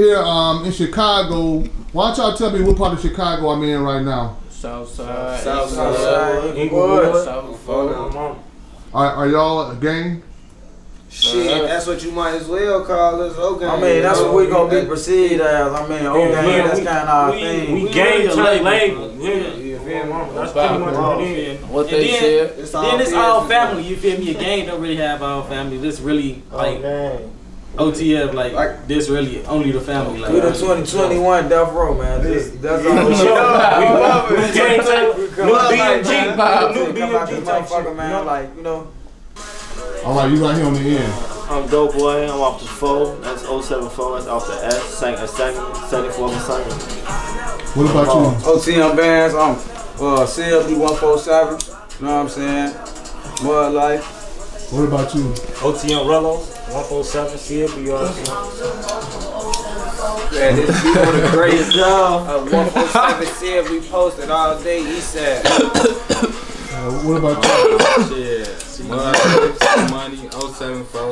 here um, in Chicago. Why don't y'all tell me what part of Chicago I'm in right now? Southside. Southside. Englewood. Southside. Are, are y'all a gang? Shit, that's what you might as well call us. Okay. I mean, that's what we gonna be perceived as. I mean, okay, Yeah, that's kind of our we- thing. we gang the type label. label. Yeah. You feel me? That's pretty much what it is. What And they then- said. It's all Then it's all family. You feel me? A gang don't really have all family. This really like Okay. OTF. Like, Like- this really only the family. Like We the 2021 Death Row, man. Just, that's all. We love it. We Gang type. We New come out like, BMG man, vibe. New Come out this BMG type motherfucker, shit. man. Like, you know. All right, you right here on the end. I'm dope boy. I'm off the four. That's 074. That's off the S. Sang a second. 74 percent. What about you? OTM bands, I'm uh, CLB 147. You know what I'm saying? Mud Life. What about you? OTM Rello. 147 CLB. Yeah, this be one of the greatest. Uh, 147 said we posted all day. He said, Uh, what about you? Shit. Mud, money, 074. Uh,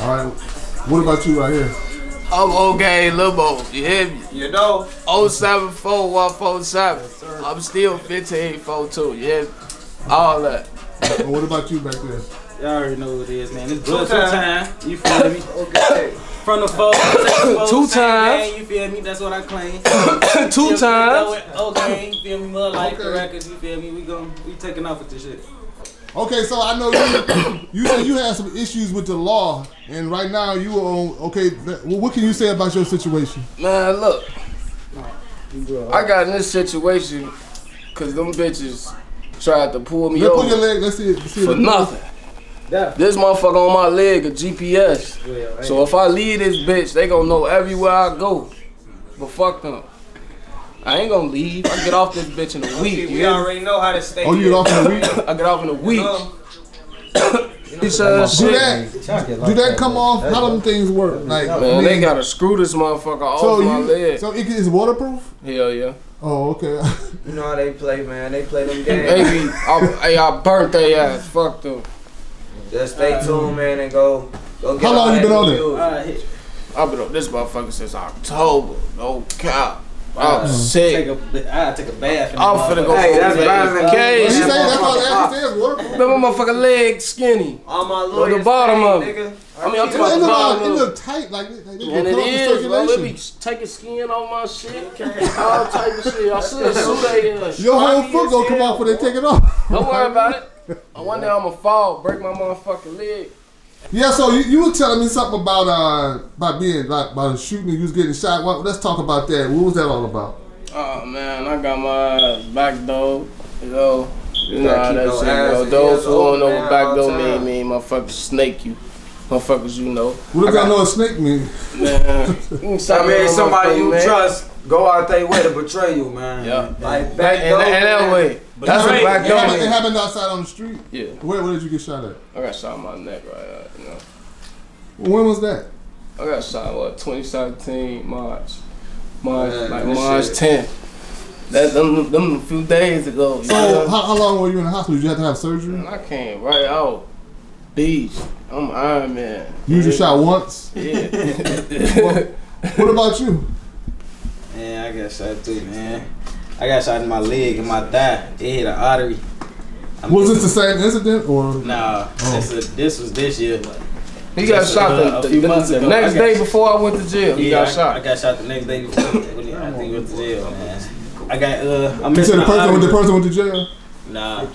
All right. What about you right here? I'm okay, Limo. You hear me? you know, 074147. I'm still 1542. You hear me? All that. What about you back there? Y'all already know what it is, man. It's Two blood two time. time. You feel me? okay. From the four, take the Two same times. gang, You feel me? That's what I claim. Two times. Okay, you feel me? Mud like the Okay. records. You feel me? We gon' we taking off with this shit. Okay, so I know you. You said you had some issues with the law, and right now you are on. Okay, well, what can you say about your situation? Man, look. I got in this situation because them bitches tried to pull me Let's put your over leg. Let's see it. Let's see for it. nothing. Yeah. This motherfucker on my leg a GPS. So if I leave this bitch, they gonna know everywhere I go. But fuck them. I ain't gonna leave. I get off this bitch in a See, week. we You hear already know how to stay. Oh, you get off in a week. I get off in a week. know? Piece of Do that. Do that come off? How them things work? Like, I Man, they gotta screw this motherfucker off so my you, leg. so it is waterproof? Hell yeah. Oh, okay. You know how they play, man. They play them games. Baby, I, hey, I burnt their ass. Fuck them. Just stay tuned, man, and go. go get How long you been on it? music. I've been on this motherfucker since October. No cap. I'm Uh, take sick. a I take a bath. in I'm finna go. Hey, for that's the better than vacation. He say that's all motherfucker. that is waterproof. Remember my motherfucking leg skinny. All my Or lawyers. the bottom of it. I mean, I'm talking about the like- bottom it of look tight, like, like they And can it cut off the is, bro. They circulation. be taking skin off my shit. All type of shit. I should sue they ass. Your whole foot gonna come off when they take it off. Don't worry about it. One day I'ma fall, break my motherfucking leg. Yeah, so you, you were telling me something about uh about being like about shooting and you was getting shot. What, let's talk about that. What was that all about? Oh man, I got my ass back door. You know, you know how keep that those shit go. Those who don't open, know man, what back door mean, mean motherfuckers snake you. Motherfuckers, you know. What does I that got- know a snake mean? Man, you can I mean, somebody you man. trust go out their way to betray you, man. Yeah. Like Back back in, in that door, way. That's Right. a back It door. happened, it happened outside on the street. Yeah, Where, where did you get shot at? I got shot in my neck right. Uh, you know, When was that? I got shot what 2017 March, March Man, like March shit- 10th. That them, them a few days ago. you So know? how, how long were you in the hospital? Did you have to have surgery? And I came right out. Beast. I'm Iron Man. You was just shot once. Yeah. What about you? Yeah, I got shot too, man. I got shot in my leg and my thigh. It hit an artery. I'm Was this the same incident or? Nah, this, is, this was this year. he got Just, shot uh, the, a few the, months the ago, next day shot. before I went to jail. He Yeah, got I, shot. I got shot the next day before. when I think went to jail, man. I got uh. I'm You said missing the person, when the person went to jail. Nah,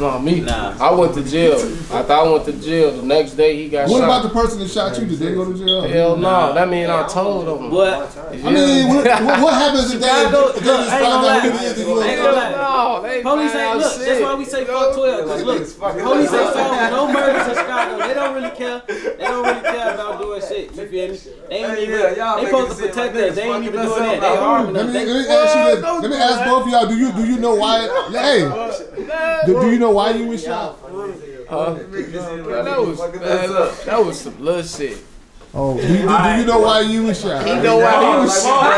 no, me. Nah. I went to jail. I thought I went to jail, the next day he got shot. What shot. about the person that shot you? Did they go to jail? Hell no. Nah. That mean I told him. what? I mean, what, what, what happens if they, Chicago- if they just look, find I ain't out gonna who it lie. is and you I don't ain't gonna. No, they Police find ain't look. shit. That's why we say fuck twelve. Cause look, police ain't solving no murders in Chicago. They don't really care. They don't really care about doing shit. You feel me? They ain't Hey, even. yeah, y'all they supposed to protect us. They they ain't even fucking doing that. They up. harming Let us. me, let me ask you this. Let me ask both of y'all. Do you do you know why? Hey, do, do you know why you was shot? Huh? Man, that was that was some little shit. Oh, do you, do, do you know why you was shot? He know why he was shot.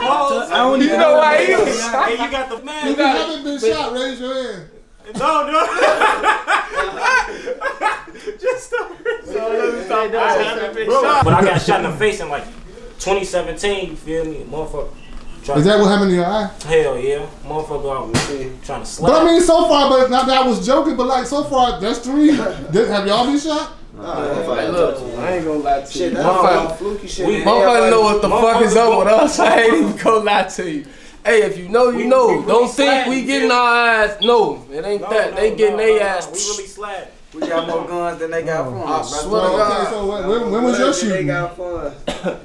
I don't You even know why he was Hey, you got the man. If you haven't been shot, raise your hand. No, no. But I got shot in the face in like 2017. You feel me, motherfucker? Try Is that what happened to your eye? Hell yeah, motherfucker out trying to slap. But I mean, so far, but not that I was joking, but like so far, that's three. Did, have y'all been shot? Hey, look, I ain't gonna lie to you. Shit, that's Motherfucker, fluky shit. we- man. motherfucker know what the fuck is up with us. I ain't even gonna lie to you. Hey, if you know, you We- know. we really Don't think sliding, we yeah. getting our ass. No, it ain't No, that. no, they getting no, their no, ass. We really slide. We got more guns than they got from I us. swear to So, okay, God. so when, when, when was your They shooting? got fun.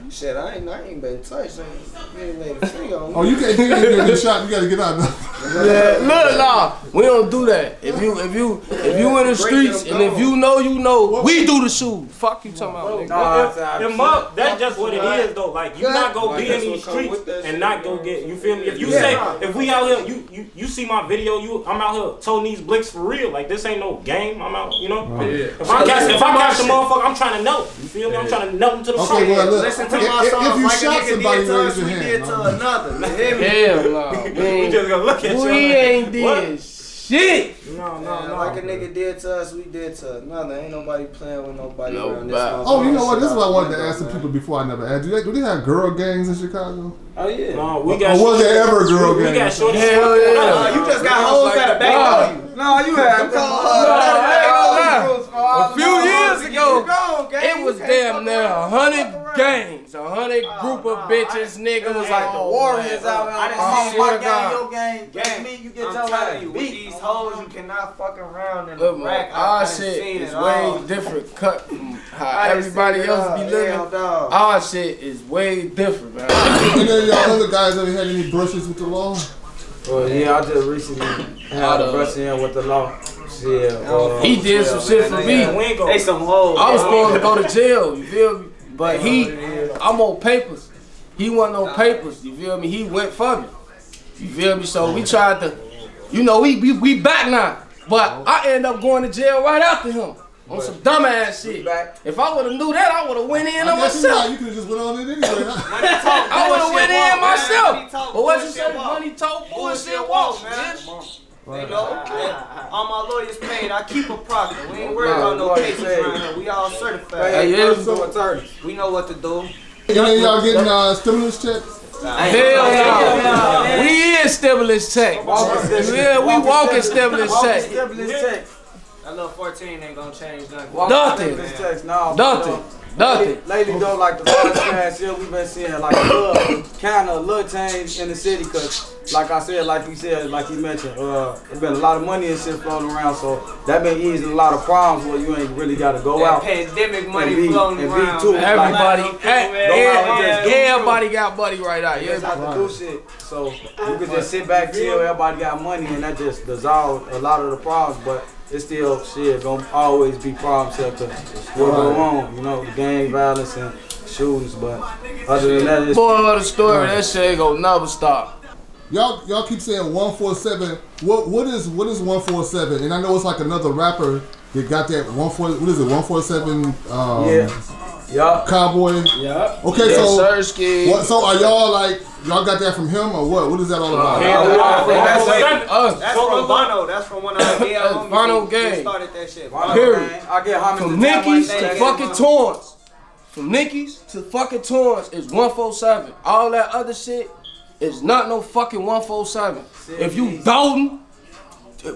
Shit, I ain't, I ain't been touched. I ain't, you ain't laid a free on me. Oh, you can't you can't get shot. You gotta get out. now. Yeah, look, nah, we don't do that. If you, if you, if you in the streets and if you know, you know, we do the shoot. Fuck you talking about, nigga. Nah, If, it's if mug, that's just what it is though. Like you not go Like, be in that's these streets and not go man. get. You feel me? If you say if we out here, you you you see my video, you I'm out here toting these blicks for real. Like this ain't no game. I'm out. You know. If I catch if I catch the motherfucker, I'm trying to know. You feel me? I'm trying to know him to the Okay, front. well, look. Listen to if, my if- songs if you like a shot nigga somebody, did to raise us, your we hand. did to another. You? Hell nah, we We ain't, just gonna look at you. we ain't did shit. No, no, no. like a nigga did to us, we did to another. Ain't nobody playing with nobody No around this doubt. Oh, you know what? This is what I wanted to ask some people before I never asked. Do they, do they have girl gangs in Chicago? Oh yeah. No, we got. Or was there ever a girl We gang? got shorty. Hell Uh, yeah. you just got hoes that are back on you. No, you had A few years ago, it was damn near a hundred gangs, a hundred oh, group of bitches, niggas. It was like the oh, Warriors out I done there. seen Oh, my swear gang, your gang. Gang. Me, you get I'm your ass you, with beat. these hoes, you cannot fuck around in the Look, man, rack. I our shit seen is way different cut from how everybody else be living. dog. Our shit is way different, man. And then y'all other guys ever had any brushes with the law? Well, yeah, I just recently had a brush in with the law. Shit, uh, He did some shit for me. We ain't They go. some hoes. I was man. supposed to go to jail, you feel me? But he, I'm on papers. He wasn't on papers, you feel me? He went for me. You feel me? So we tried to, you know, we we, we back now. But I end up going to jail right after him on some dumbass shit. If I would have knew that, I would have went in I on guess you, myself. you could have just went on it anyway. huh? I would have went in Money myself. talk, But what you bullshit say? walk. Money talk, bullshit Bullshit walk, walk, man. You know, and all my lawyers paid. I keep a proctor. We ain't worried about no cases paid. around here. We all certified. Hey, yeah. so. We know what to do. And then y'all getting uh, stimulus checks? Hell no. We is stimulus check. Yeah, we walking stimulus check. Stimulus check. That little 14 ain't gonna change nothing. Nothing. Stimulus checks. No, Nothing. Nothing. Lately though, like the last past year, we've been seeing like a little, kind of a little change in the city, cause like I said, like you said, like you mentioned, uh, there's been a lot of money and shit floating around, so that been easing a lot of problems where you ain't really got to go That out. pandemic And money be- floating and be around. too. Everybody, Like, man, yeah, everybody got money right out. You just Yeah, have to do shit. So you could just sit back, chill, everybody got money, and that just dissolved a lot of the problems. But it's still shit gonna always be problems here to what go on, you know, the gang violence and shootings. But other than that, it's Moral of the story, that shit ain't gonna never stop. Y'all y'all keep saying 147. What what is what is 147? And I know it's like another rapper that got that 14 what is it 147 um yeah, yeah. cowboy. Yeah. Okay, Yes, so sir, what so are y'all like y'all got that from him or what? What is that all about? Yeah, we are oh, from- that's that's- us. That's from Bono. That's from one of our dead That's homies. Bono gang. who started that shit. Bono Period. gang. I get homage From to Time Nickies to fucking Torrence. From Nickies to fucking Torrence is 147. All that other shit is not no fucking 147. If you Golden,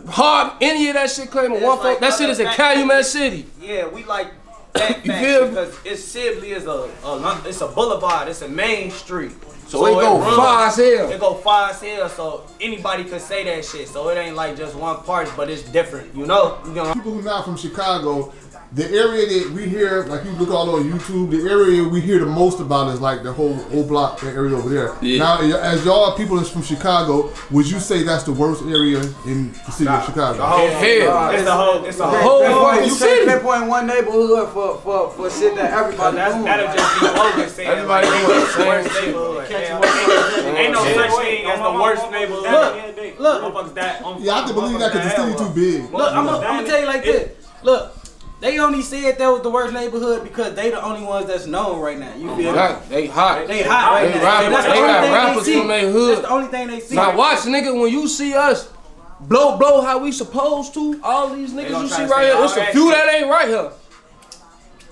hard, any of that shit claiming It's 147, like that shit is in other Calumet City. Yeah, we like that You fact feel because it's Sibley is a, a it's a boulevard, it's a main street. So, it go runs- far as hell. It go far as hell, so anybody could say that shit. So it ain't like just one part, but it's different, you know. You know. People who not from Chicago, the area that we hear, like you look all on YouTube, the area we hear the most about is like the whole old block that area over there. Yeah. Now, as y'all people that's from Chicago, would you say that's the worst area in the city of Chicago? Hell. It's the whole, it's the The whole. whole Pinpoint- fucking you city. can't pinpoint one neighborhood for for for shit that everybody That's, doing. that'll just be bogus saying Everybody like, doing the same worst neighborhood. Ain't no such thing as the worst neighborhood. Look, Look, that. Yeah, I can believe that because the city too big. Look, I'm gonna tell you like this. Look, they only said that was the worst neighborhood because they the only ones that's known right now. You feel me? They hot. They hot right They now. rappers- That's the they only got rappers see. from their hood. That's the only thing they see. Now watch, nigga, when you see us blow blow how we supposed to, all these niggas you see right here, all it's a few that ain't right here.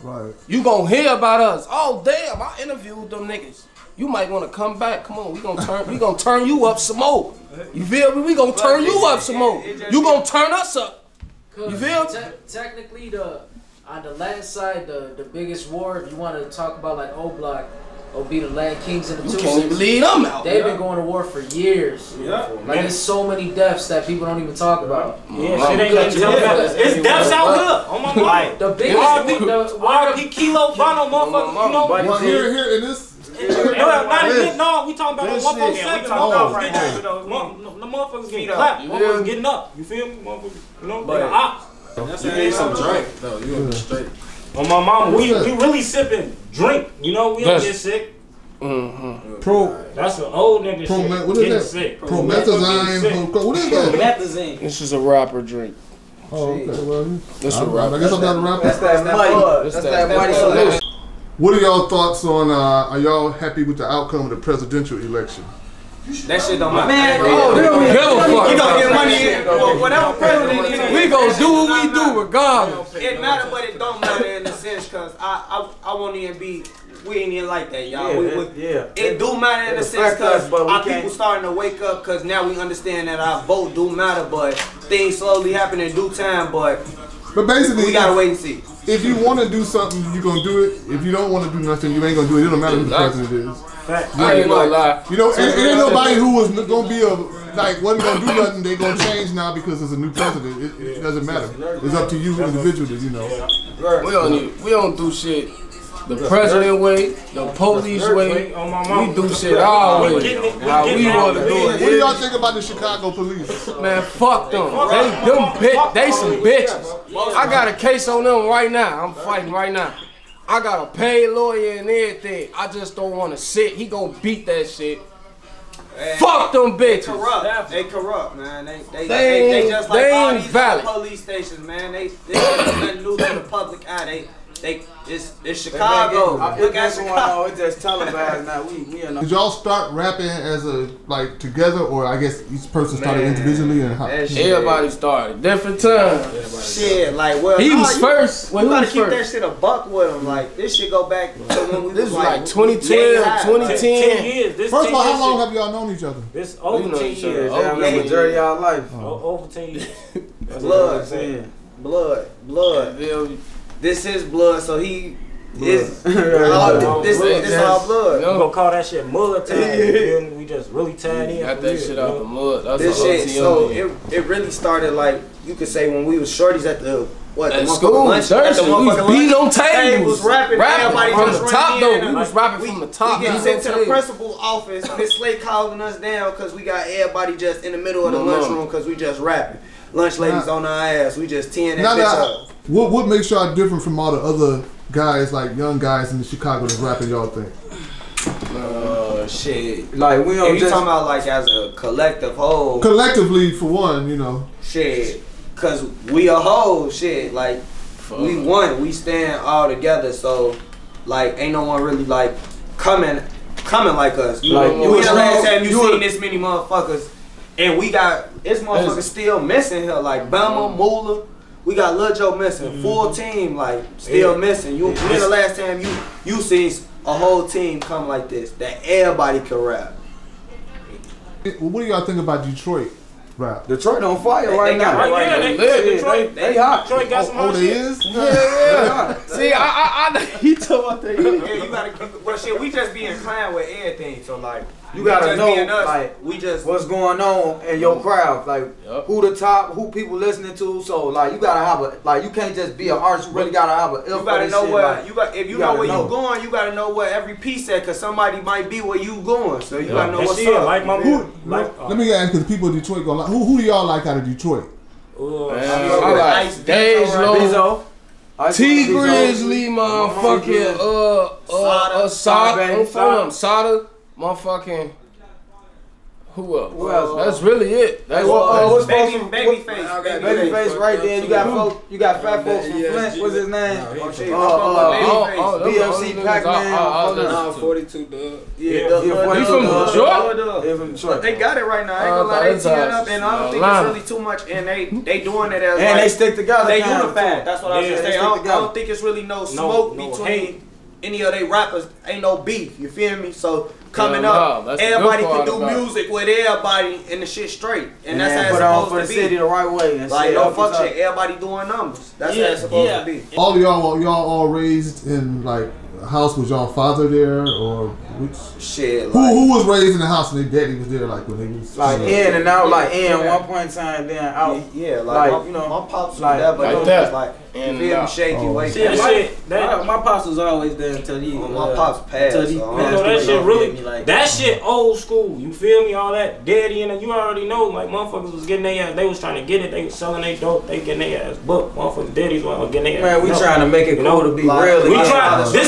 Right. You gonna hear about us. Oh damn, I interviewed them niggas. You might wanna come back. Come on, we gonna turn we gonna turn you up some more. You feel me? We gonna turn you up some more. You gonna turn us up. You feel? Te- technically, the on the land side, the the biggest war, if you want to talk about like O Block, will be the Latin Kings and the You Two can't even leave them out. They've been going to war for years. Yeah. Like there's so many deaths that people don't even talk about. Yeah, shit ain't even tell about It's deaths out here. On my mind. The biggest, RP, the, one of the- RP Kilo Bono, motherfucker. You know, Well, here, here in this. No, not even, no, we talking about this 147. Yeah, we talking about Motherfuckers right now. the motherfuckers getting up. clapped. Motherfuckers feel getting up. You feel me? Motherfuckers, you know, But- they the ops. You need some drink though. You gonna be straight. On my mama, we, we really sipping drink. You know, we don't get sick. Mm-hmm. Pro, That's an old nigga pro, shit. what getting that? sick. Promethazine. pro- What is that? Methazine. This is a rapper drink. Oh, okay. Well, This is a I, I rapper. I guess I'm not a rapper. That's that money. This That's that that money mud. solution. What are y'all thoughts on? Uh, are y'all happy with the outcome of the presidential election? That shit don't matter. Man, Oh, they don't give a fuck. You gonna get money Whatever president it is. We gonna do what we do regardless. It matter, but it don't matter in a sense, cause I I, I won't even be. We ain't even like that, y'all. Yeah, we, it- we, yeah. It do matter in a sense, affect us, cause but our can't- people starting to wake up, cause now we understand that our vote do matter, but things slowly happen in due time. But But basically, we gotta wait and see. if you want to do something, you're gonna do it. If you don't want to do nothing, you ain't gonna do it. It don't matter who the president is. I ain't gonna lie. You know, it, it ain't nobody who was gonna be a like wasn't gonna do nothing. They gonna change now because there's a new president. It, it doesn't matter. It's up to you individually. You know. We don't need, we don't do shit the president way, the police way. We do shit our way. getting it- we How we want to do there. What do y'all think about the Chicago police? Man, fuck them. They them bit, they some bitches. I got a case on them right now. I'm fighting right now. I got a paid lawyer and everything. I just don't want to sit. He gonna beat that shit. Fuck them bitches. They corrupt. They corrupt, man. They they, They they, they, just like they all these valid. police stations, man. They they nothing new to the public eye. They they it's it's Chicago. I look at Chicago. It's just televised now. We we in Did y'all start rapping as a like together, or I guess each person started Man, individually and how? that shit- Everybody started different times. Shit, like well, He nah, was you- first. When You gotta was keep that shit a buck with him. Like this shit go back to when we This was is like like 2012, high. 2010. Ten years. This First of all, how long years have y'all known each other? shit- This We over know ten years. Oh, Damn, yeah. the majority of our life. Over ten years. blood, blood, blood. Feel me? This is blood, so he is all, Blood. this, this, this all blood. We gonna call that shit mud time. You feel me? We just really tied in. Got that shit out the mud. That's This shit, OTO so it, it really started like you could say when we was shorties at the what At the school, motherfucking lunch, at the Thursday, we was motherfucking beating on lunch. Tables. was rapping, Rapping everybody from the top, though. We and was rapping from the top, We get beating sent to the tables. principal office. Miss Slade calling us down because we got everybody just in the middle of the No, no. lunchroom because we just rapping. Lunch ladies Now- on our ass. We just teeing that Now bitch that up. What what makes y'all different from all the other guys like young guys in the Chicago that's rapping? Y'all think? Uh, shit. Like we don't you just talking about like as a collective whole, Collectively, for one, you know. shit, cause we a whole shit. Like we one, we stand all together. So like, ain't no one really like coming, coming like us. You, Like, you, you ain't the last time you, you seen this many motherfuckers, and we got it's motherfuckers still missing here. Like Bama, Moolah. We got Lil Joe missing, mm-hmm. full team like still Yeah. missing. You when the last time you you seen a whole team come like this that everybody can rap? What do y'all think about Detroit rap? Detroit on fire They- right they got now. Right, yeah, they, Lit. Detroit, They hot. Detroit got oh, some Oh, hot they shit. is. Yeah, yeah. See, I, I, I, he told about that. Yeah, you gotta. Well, shit, we just be inclined with everything. So like, You gotta just know, us, like, we just What's going on in your crowd? Like Yup. who the top, who people listening to. So like you gotta have a like you can't just be an artist. You really gotta have a. You gotta know where you got. If you, you know where know. you going, you gotta know where every piece at, cause somebody might be where you going. So you gotta know That what's shit, up. like my you feel. Like, uh, Let me ask, because people in Detroit go like, who who do y'all like out of Detroit? uh, I like Ice Dej Beats, Low, Bizzo. Tee Grizzley, motherfucking, uh, uh, uh, Sada, Sada, I'm from Sada, motherfucking, Who else? Who else? That's really it. That's Hey, what- uh, what's Baby, supposed to- baby what- face. Babyface right there. You got folk, you got fat folks from Flint. What's his name? Oh, shit. Uh, I'm talking about uh, baby oh, face. oh, them the BFC only Pac-Man. I- I- I Hold Nah, 42 Dugg. Yeah, Yeah, the- yeah, the- from the- Detroit? the- from Detroit. They got it right now. I ain't Uh, gonna lie, they that's teeing up, and I don't think it's really too much. And they they doing it as And they stick together. they kinda, unified. That's what I was Yeah, gonna say. I don't, I together. don't think it's really no smoke between any of they rappers. Ain't no beef. You feel me? So coming up, no, that's everybody can do about it. music with everybody and the shit straight, and, that's how it's put uh, on for supposed the to city be. the right way. and Like no fuck shit. Everybody doing numbers. That's Yeah, how it's supposed yeah. to be. All y'all, y'all all raised in like a house. Was y'all father there or which? Shit. Who Like, who was raised in the house and their daddy was there like when they was Like uh, in and out, like in one point in time, then out. yeah, like, Like, my, you know, my pops was like- there, but like it was that. like you In feel me, shaky, Oh. wait. Shit, That my, shit, that- my, my pops was always there until he. Well, uh, my pops passed, Until he so I You don't passed know know that shit really, me? Like, that shit old school. You feel me? All that daddy and you already know. Like motherfuckers was getting their ass. They was trying to get it. They was selling their dope. They getting their ass booked. Motherfuckers daddies was getting their ass. Man, we no. trying to make it You cool know, to be like, real. We again. try. This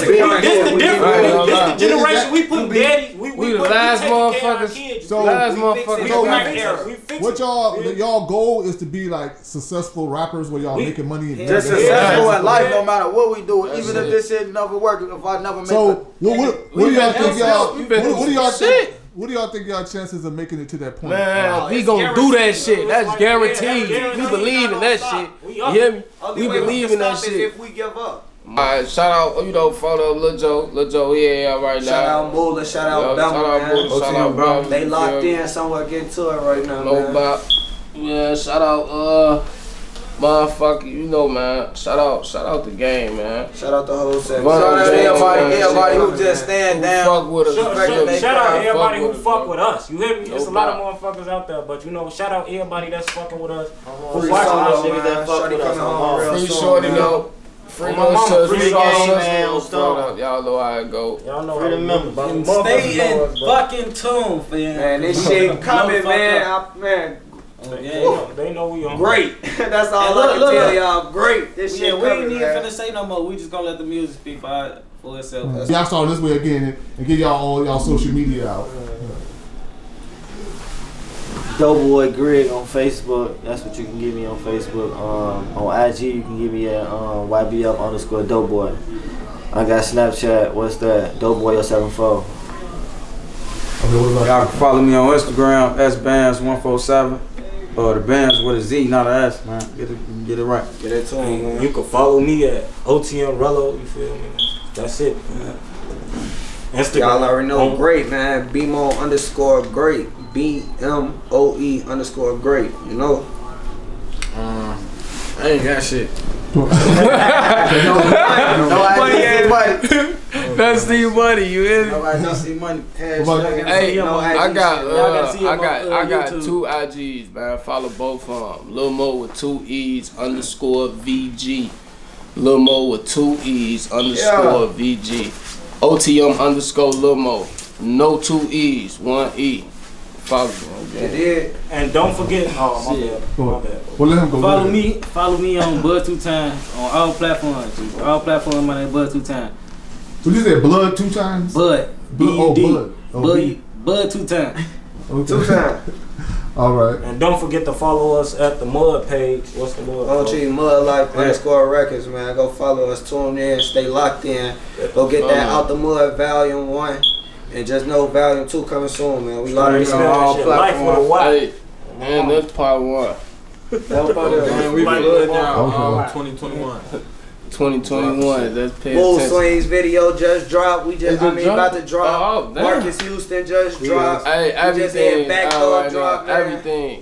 we taking care of our motherfuckers. kids. So- Last we motherfucker. fix We it. go So we- fix What y'all Yeah. y'all goal is to be like successful rappers where y'all We- making money. And Just Yeah. successful Yeah. in life, no matter what we do. That's Even it. if this shit never work, if I never make So it. what what, what do y'all think y'all some- we been what, what do y'all think what do y'all think y'all chances of making it to that point? Man, we oh, gonna do that shit. That's like, yeah, that's guaranteed. We believe in that Stop. shit. We You hear me? We believe in that shit. If we give up. Alright, shout out, you know, follow Lil Joe. Lil Joe, yeah, right now. Shout out Moolah, shout Yeah, out shout out Bama, Moolah, man. shout out Bama. They locked Yeah. in somewhere getting to it right now, No man. bop. Yeah, shout out, uh, motherfucker, you know, man. Shout out, shout out the game, man. Shout out the whole section. Well, Shout out to everybody, yeah, everybody who just stand Who down. fuck with us. Shout, shout, shout out crowd, everybody who fuck with us. You hear me? No It's a lot of motherfuckers out there, but you know, shout out everybody that's fucking with us. Who watching solo, our shit. that fuck with us coming on home real Free shorty, man. though. Free Oh, my mama, sister, free free game, man, on Y'all Stone. Y'all know how it go. Y'all know Free how the we members. do. And motherfuckers stay in us, fucking tune, fam. Man, this shit coming, man. I, man, Oh, They, yeah. they know, they know we on. great. That's all And I look, can look, tell look. y'all. Great. This Yeah, shit we ain't coming, even man. finna say no more. We just gonna let the music speak for, for itself. Mm. Y'all start this way again and, and get y'all all y'all social media out. Doughboy Greg on Facebook. That's what you can give me on Facebook. Um, on IG, you can give me at um, YBF underscore Doughboy. I got Snapchat. What's that? Doughboy074. Okay, what about Y'all can follow me on Instagram, sbands147. Or the bands with a Z, not an S, man. Get it, get it right. Get it to him, man. You can follow me at OTM Rello. You feel me? That's it. Man. Instagram. Y'all already know on- great, man. BMO underscore great. B M O E underscore great. You know? Um, I ain't got shit. No, Nobody money. That's the money, you hear me? Nobody don't see money. about- Hey, No I got, uh, Y'all gotta see I got, on, uh, I got YouTube. two IGs, man. Follow both of them. Lil Mo with two E's underscore VG. Lil Mo with two E's underscore VG. OTM underscore Lil Mo. No two E's, one E. Follow me. Okay? did? And don't forget. Oh, my Shit. bad. Go My bad. Well, let him go. Follow me, follow me on Bud Two Times on all platforms. All platforms, my name Bud Two Times. What you said? Blood two times. Bud, oh, oh, B Blood- oh, U D, Bud. Oh, Bud, Bud Two Times. Okay. Two times. All right. And don't forget to follow us at the Mud page. What's the Mud? OG Mud Life underscore records, man. Go follow us, tune in, stay locked in. Go get that out the mud volume one. And just know volume two coming soon, man. We Follow locked me in. spell that all shit. Life with platforms. Y. Hey, man, that's part one. That part of it. Man, we Like blood the now. Okay. Um, 2021. 2021. Let's pay Bull attention. Swings video just dropped. We just, I mean, drop? about to drop. Oh, damn. Marcus Houston just dropped. Hey, We just had everything. backdoor all right, drop, man. everything.